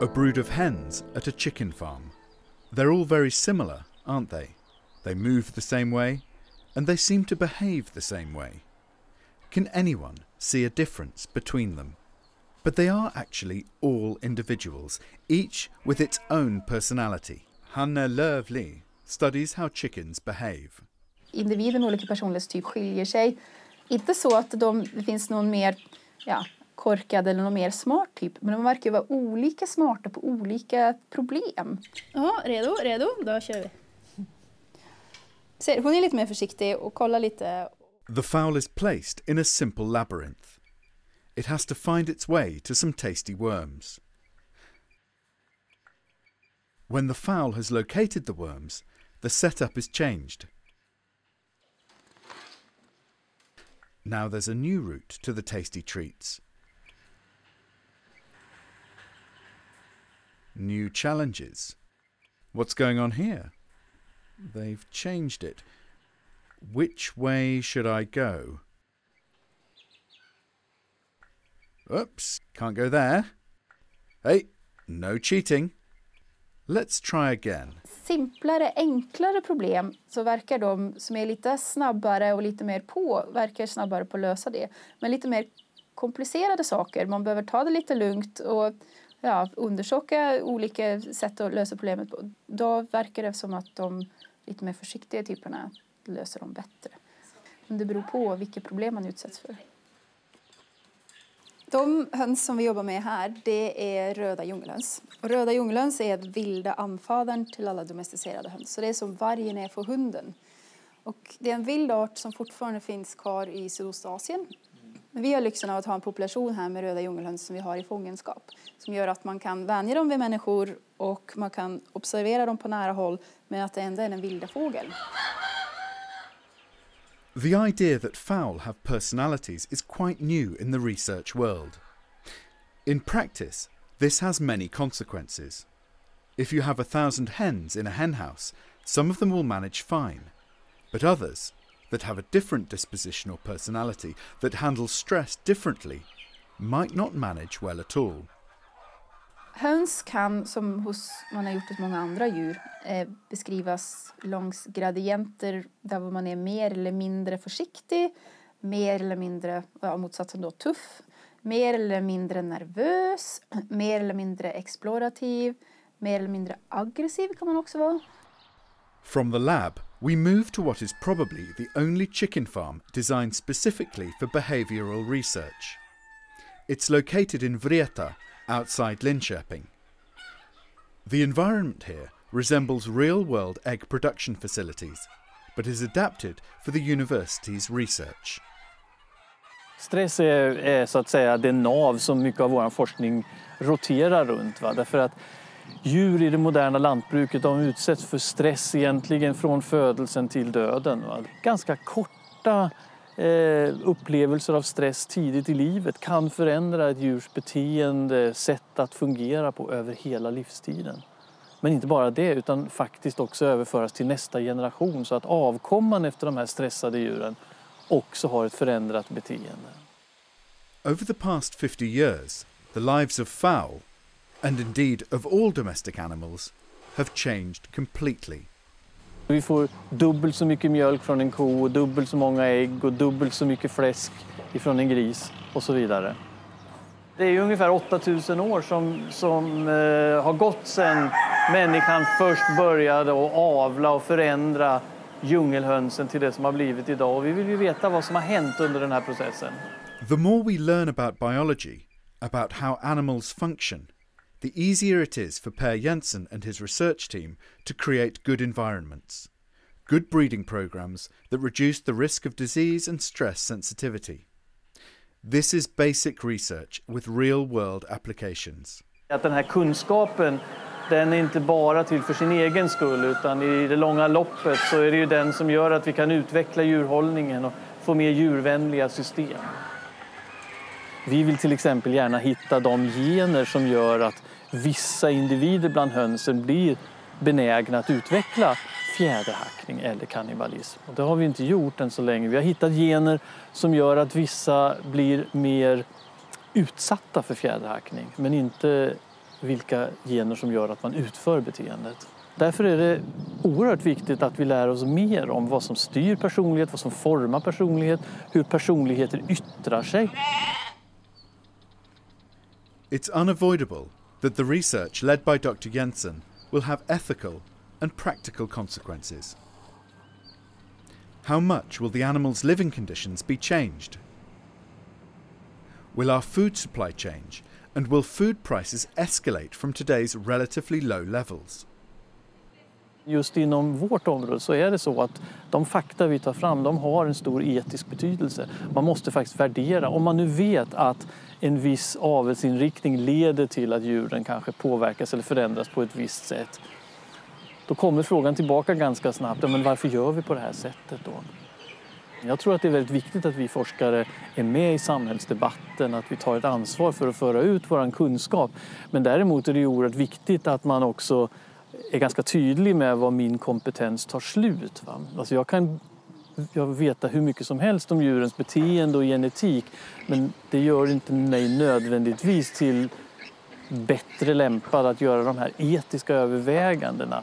A brood of hens at a chicken farm. They're all very similar, aren't they? They move the same way, and they seem to behave the same way. Can anyone see a difference between them? But they are actually all individuals, each with its own personality. Hanna Lövli studies how chickens behave. Individen olika personlighetstyp skiljer sig. Inte så att de, det finns någon mer ja, korkad eller någon mer smart typ, men de verkar vara olika smarta på olika problem. Ja, redo, redo, då kör vi. Ser, hon är lite mer försiktig och kollar lite. The fowl is placed in a simple labyrinth. It has to find its way to some tasty worms. When the fowl has located the worms, the setup is changed. Now there's a new route to the tasty treats. New challenges. What's going on here? They've changed it. Which way should I go? Oops, can't go there. Hey, no cheating. Let's try again. Simplare, enklare problem så verkar de som är lite snabbare och lite mer på, verkar snabbare på att lösa det. Men lite mer komplicerade saker, man behöver ta det lite lugnt och ja, undersöka olika sätt att lösa problemet på. Då verkar det som att de lite mer försiktiga typerna löser dem bättre. Men det beror på vilket problem man utsätts för. De höns som vi jobbar med här, det är röda djungelhöns. Och röda djungelhöns är vilda anfadern till alla domesticerade höns. Så det är som vargen är för hunden. Och det är en vild art som fortfarande finns kvar i Sydostasien. Men vi har lyxen av att ha en population här med röda djungelhöns som vi har i fångenskap. Som gör att man kan vänja dem vid människor och man kan observera dem på nära håll men att det ändå är en vilda fågel. The idea that fowl have personalities is quite new in the research world. In practice, this has many consequences. If you have a thousand hens in a henhouse, some of them will manage fine, but others, that have a different disposition or personality, that handle stress differently, might not manage well at all. Höns kan, som hos, man har gjort hos många andra djur, eh, beskrivas långs gradienter där man är mer eller mindre försiktig, mer eller mindre, ja, motsatsen då, tuff, mer eller mindre nervös, mer eller mindre explorativ, mer eller mindre aggressiv kan man också vara. From the lab, we move to what is probably the only chicken farm designed specifically for behavioural research. It's located in Vreta, outside Linköping. The environment here resembles real world egg production facilities, but is adapted for the university's research. Stress är, så att säga det nav som mycket av vår forskning roterar att djur i det moderna lantbruket de utsätts för stress egentligen från födelsen till döden. Ganska korta eh, upplevelser av stress tidigt i livet kan förändra ett djurs beteende, sätt att fungera på över hela livstiden. Men inte bara det, utan faktiskt också överföras till nästa generation så att avkomman efter de här stressade djuren också har ett förändrat beteende. Over the past 50 years, the lives of fowl, and indeed of all domestic animals, have changed completely. Vi får dubbelt så mycket mjölk från en ko, dubbelt så många ägg och dubbelt så mycket fläsk ifrån en gris och så vidare. Det är ungefär 8000 år som, som eh, har gått sedan människan först började att avla och förändra djungelhönsen till det som har blivit idag. Och vi vill ju veta vad som har hänt under den här processen. The more we learn about biology, about how animals function, the easier it is for Per Jensen and his research team to create good environments, good breeding programs that reduce the risk of disease and stress sensitivity. This is basic research with real world applications. Att den här kunskapen den är inte bara till för sin egen skull utan i det långa loppet så är det ju den som gör att vi kan utveckla djurhållningen och få mer djurvänliga system. Vi vill till exempel gärna hitta de gener som gör att vissa individer bland hönsen blir benägna att utveckla fjäderhackning eller kannibalism. Och det har vi inte gjort än så länge. Vi har hittat gener som gör att vissa blir mer utsatta för fjäderhackning men inte vilka gener som gör att man utför beteendet. Därför är det oerhört viktigt att vi lär oss mer om vad som styr personlighet, vad som formar personlighet, hur personligheter yttrar sig. It's unavoidable that the research led by Dr. Jensen will have ethical and practical consequences. How much will the animals' living conditions be changed? Will our food supply change, and will food prices escalate from today's relatively low levels? Just inom vårt område så är det så att de fakta vi tar fram de har en stor etisk betydelse. Man måste faktiskt värdera. Om man nu vet att en viss avelsinriktning leder till att djuren kanske påverkas eller förändras på ett visst sätt. Då kommer frågan tillbaka ganska snabbt. Men varför gör vi på det här sättet då? Jag tror att det är väldigt viktigt att vi forskare är med i samhällsdebatten, att vi tar ett ansvar för att föra ut vår kunskap. Men däremot är det oerhört viktigt att man också är ganska tydlig med var min kompetens tar slut. Va? Alltså jag kan jag veta hur mycket som helst om djurens beteende och genetik men det gör inte mig nödvändigtvis till bättre lämpad att göra de här etiska övervägandena.